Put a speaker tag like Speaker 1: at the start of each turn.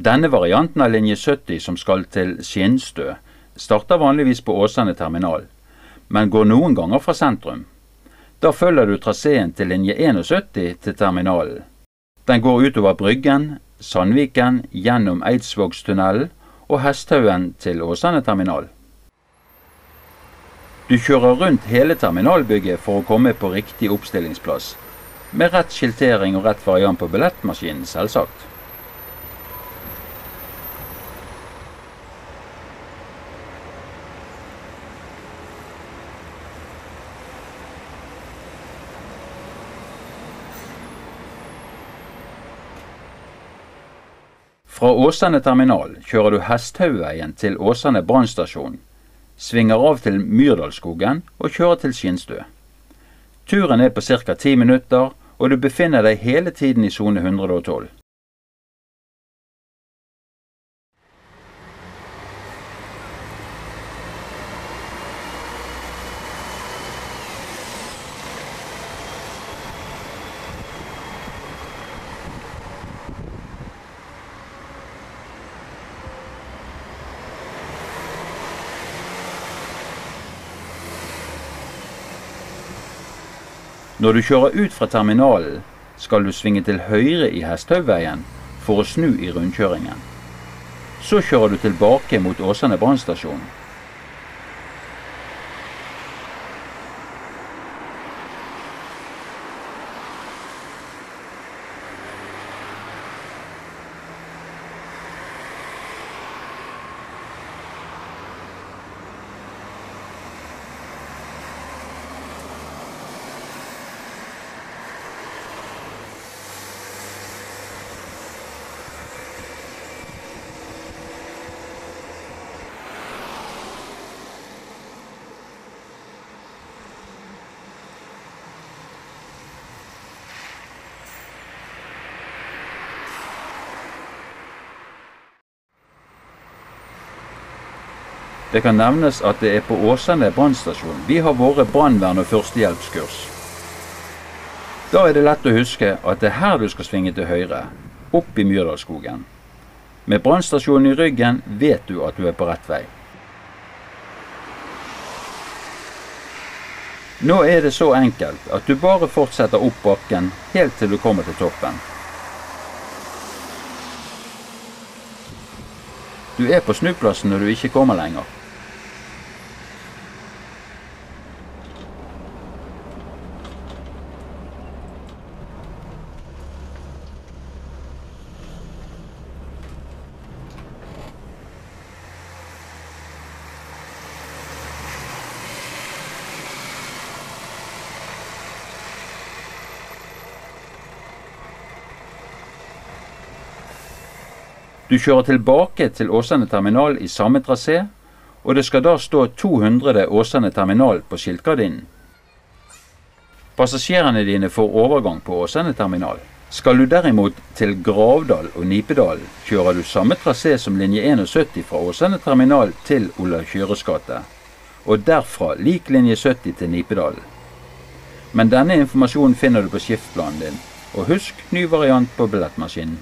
Speaker 1: Denne varianten av linje 70 som skal til Skinnstø, starter vanligvis på Åsane terminal, men går noen ganger fra sentrum. Da følger du traseen til linje 71 til terminalen. Den går utover Bryggen, Sandviken, gjennom Eidsvågstunnelen og Hesthaugen til Åsane terminal. Du kjører rundt hele terminalbygget for å komme på riktig oppstillingsplass, med rett skiltering og rett variant på billettmaskinen, selvsagt. Fra Åsane terminal kjører du Hesthaugveien til Åsane brannstasjon, svinger av til Myrdalsskogen og kjører til Skinstø. Turen er på ca. ti minutter, og du befinner deg hele tiden i sone 112. Når du kjører ut fra terminalen, skal du svinge til høyre i Hesthaugveien for å snu i rundkjøringen. Så kjører du tilbake mot Åsane brannstasjon. Det kan nevnes at det er på Åsane brannstasjon vi har våre brannvern- og førstehjelpskurs. Da er det lett å huske at det er her du skal svinge til høyre, opp i Myrdalsskogen. Med brannstasjonen i ryggen vet du at du er på rett vei. Nå er det så enkelt at du bare fortsetter opp bakken helt til du kommer til toppen. Du er på snuplassen når du ikke kommer lenger. Du kjører tilbake til Åsane terminal i samme trasé, og det skal da stå 200 Åsane terminal på skiltgardinen. Passasjerene dine får overgang på Åsane terminal. Skal du derimot til Gravdal og Nipedal, kjører du samme trasé som linje 71 fra Åsane terminal til Olav Kjøres gate, og derfra lik linje 70 til Nipedal. Men denne informasjonen finner du på skiftplanen din, og husk ny variant på billettmaskinen.